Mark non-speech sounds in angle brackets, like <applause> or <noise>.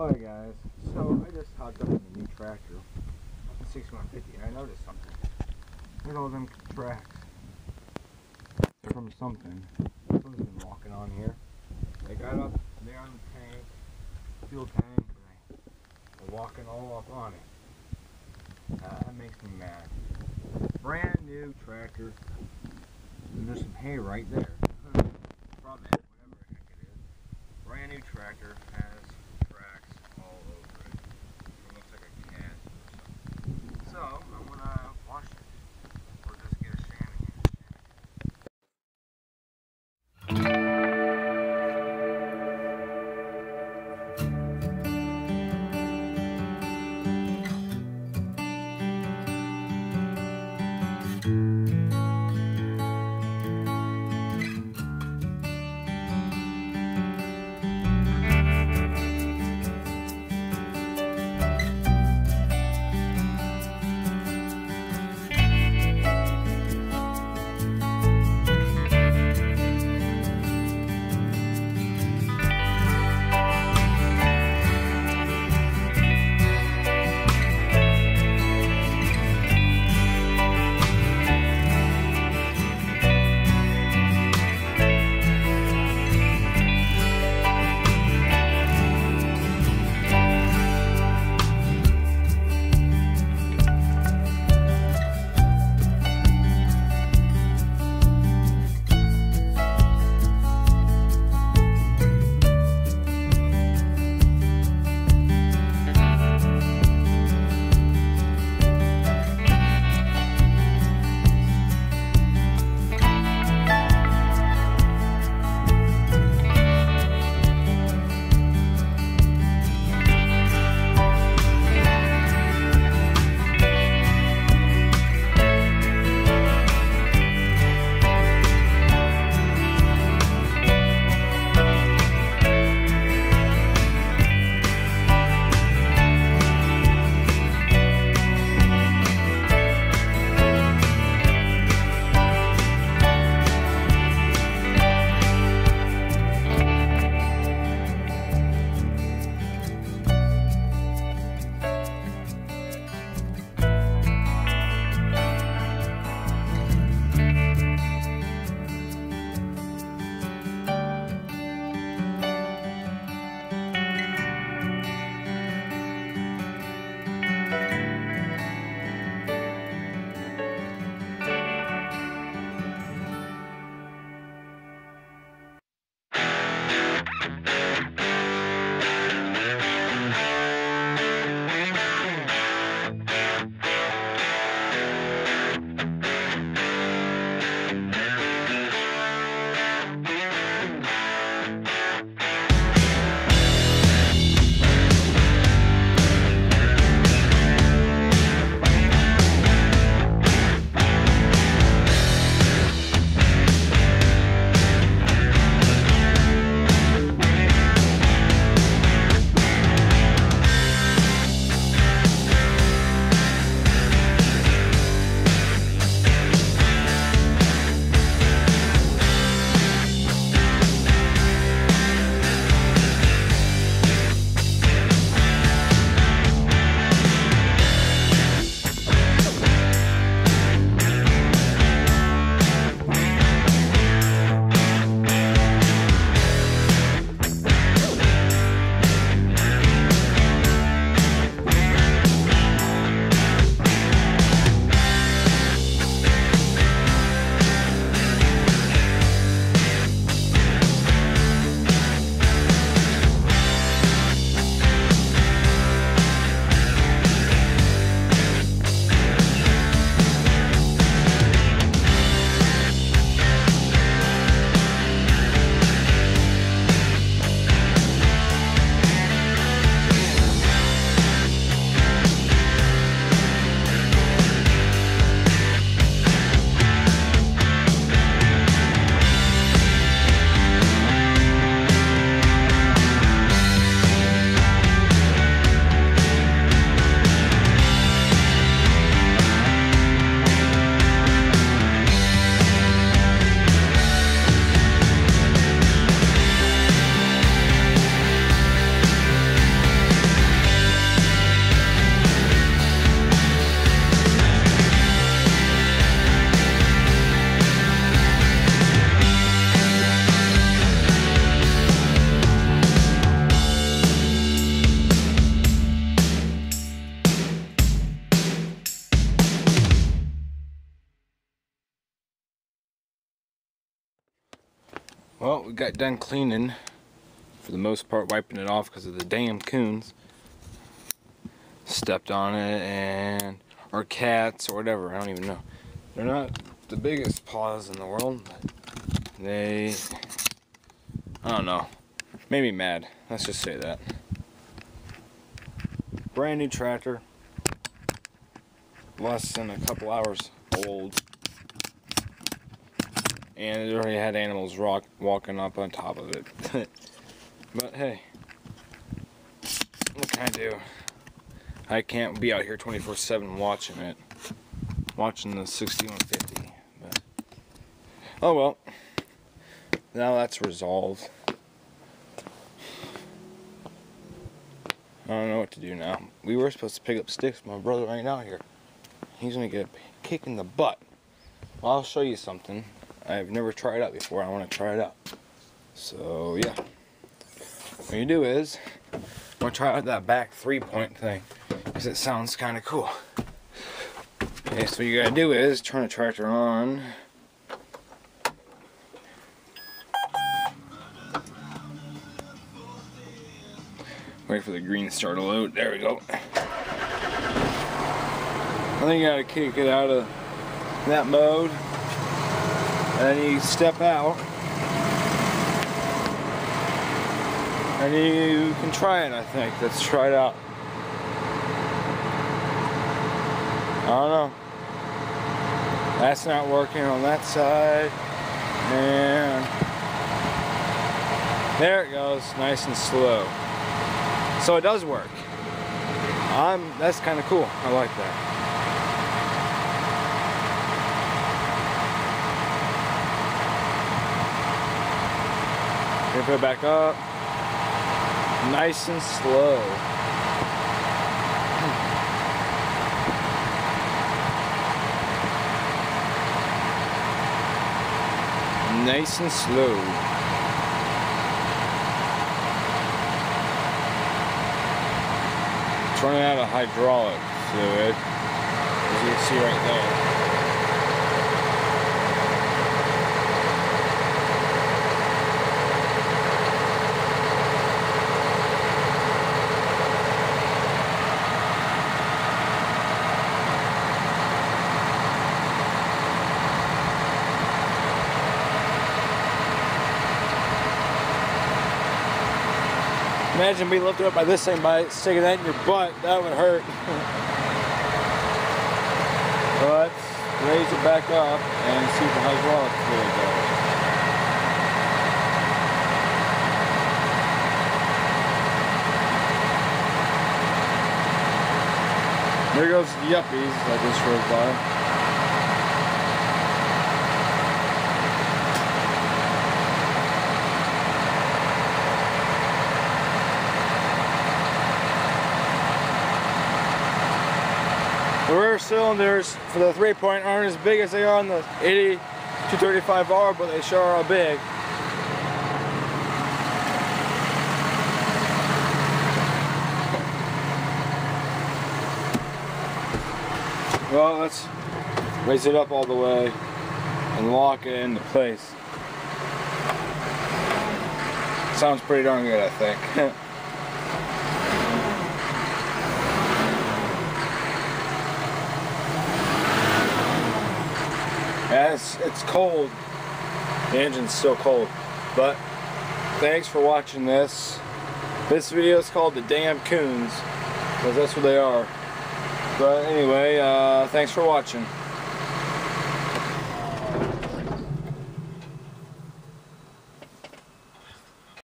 Alright guys, so I just hopped up in the new tractor, 6150, and I noticed something. Look at all them tracks. They're from something. Someone's been walking on here. They got up there on the tank, fuel tank, and they, they're walking all up on it. Uh, that makes me mad. Brand new tractor. And there's some hay right there. From whatever the heck it is. Brand new tractor got done cleaning. For the most part, wiping it off because of the damn coons. Stepped on it and... Or cats or whatever, I don't even know. They're not the biggest paws in the world, but they... I don't know. Made me mad. Let's just say that. Brand new tractor. Less than a couple hours old and it already had animals rock, walking up on top of it. <laughs> but hey, what can I do? I can't be out here 24-7 watching it, watching the 6150. But oh well, now that's resolved. I don't know what to do now. We were supposed to pick up sticks. My brother right now here. He's gonna get a kick in the butt. Well, I'll show you something. I've never tried it out before. I want to try it out. So yeah, what you do is I'm gonna try out that back three-point thing because it sounds kind of cool. Okay, so what you gotta do is turn the tractor on. Wait for the green to start to load. There we go. I think you gotta kick it out of that mode and then you step out. And you can try it I think. Let's try it out. I don't know. That's not working on that side. And there it goes nice and slow. So it does work. I'm that's kind of cool. I like that Put it back up. Nice and slow. Nice and slow. Turning out a hydraulic fluid, as you can see right there. Imagine being lifted up by this thing by sticking that in your butt. That would hurt. but raise it back up and see if the hydraulic fluid goes. There goes the yuppies I just rode by. The rear cylinders for the three point aren't as big as they are on the 80 235R, but they sure are big. Well, let's raise it up all the way and lock it into place. Sounds pretty darn good, I think. <laughs> it's, it's cold. The engine's still cold. But thanks for watching this. This video is called The Damn Coons. Because that's what they are. But anyway, uh, thanks for watching.